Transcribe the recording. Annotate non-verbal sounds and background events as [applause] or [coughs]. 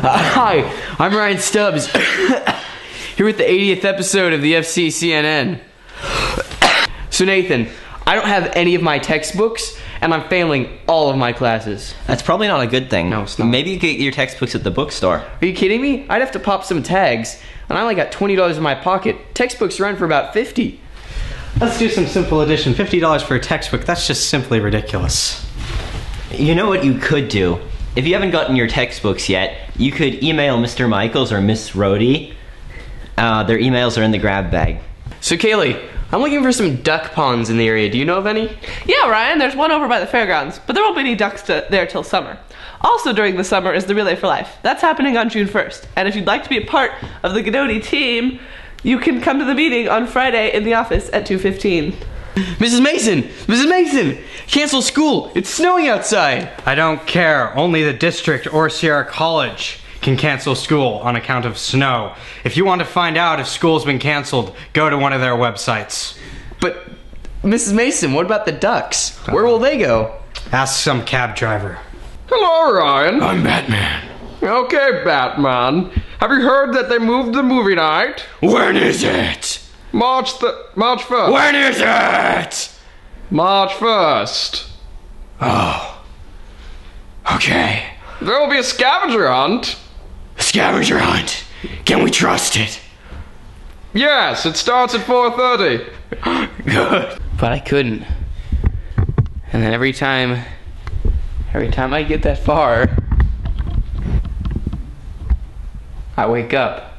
[laughs] Hi, I'm Ryan Stubbs. [coughs] Here with the 80th episode of the FCCNN. [coughs] so, Nathan, I don't have any of my textbooks, and I'm failing all of my classes. That's probably not a good thing. No, it's not. Maybe you get your textbooks at the bookstore. Are you kidding me? I'd have to pop some tags, and I only got $20 in my pocket. Textbooks run for about 50 Let's do some simple addition. $50 for a textbook, that's just simply ridiculous. You know what you could do? If you haven't gotten your textbooks yet, you could email Mr. Michaels or Miss Rhodey. Uh, their emails are in the grab bag. So, Kaylee, I'm looking for some duck ponds in the area. Do you know of any? Yeah, Ryan, there's one over by the fairgrounds, but there won't be any ducks to, there till summer. Also during the summer is the Relay for Life. That's happening on June 1st. And if you'd like to be a part of the Ghidotti team, you can come to the meeting on Friday in the office at 2:15. Mrs. Mason! Mrs. Mason! Cancel school! It's snowing outside! I don't care. Only the district or Sierra College can cancel school on account of snow. If you want to find out if school's been canceled, go to one of their websites. But, Mrs. Mason, what about the ducks? Where will they go? Ask some cab driver. Hello, Ryan. I'm Batman. Okay, Batman. Have you heard that they moved the movie night? When is it? March the March first. When is it? March first. Oh. Okay. There will be a scavenger hunt. A Scavenger hunt. Can we trust it? Yes, it starts at 4:30. Good. But I couldn't. And then every time, every time I get that far, I wake up.